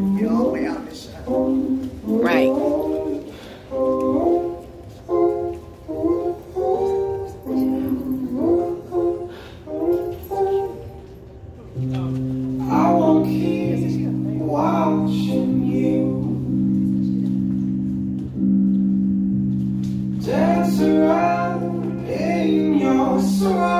Get all the way out this side. Right. I will keep watching you dance around in your soul.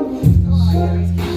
Oh,